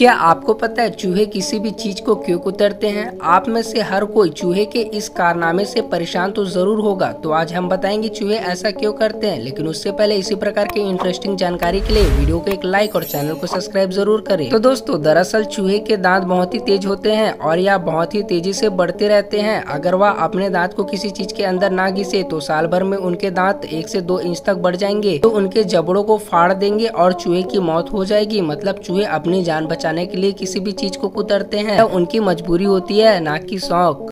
क्या आपको पता है चूहे किसी भी चीज़ को क्यों कुतरते हैं? आप में से हर कोई चूहे के इस कारनामे से परेशान तो ज़रूर होगा। तो आज हम बताएँगे चूहे ऐसा क्यों करते हैं। लेकिन उससे पहले इसी प्रकार के इंटरेस्टिंग जानकारी के लिए वीडियो को एक लाइक और चैनल को सब्सक्राइब ज़रूर करें। तो दोस्तों, दरअसल चूहे के दांत बहुत ही तेज होते हैं और यह बहुत ही तेज़ी से बढ़ते रहते हैं। अगर वह अपने दांत को किसी चीज़ के अंदर ना घिसे तो साल भर में उनके दांत एक से दो इंच तक बढ़ जाएँगे। तो उनके जबड़ों को फाड़ देंगे और चूहे की मौत हो जाएगी। मतलब चूहे अपनी जान बचा बचाने के लिए किसी भी चीज़ को कुतरते हैं। उनकी मजबूरी होती है, ना कि शौक।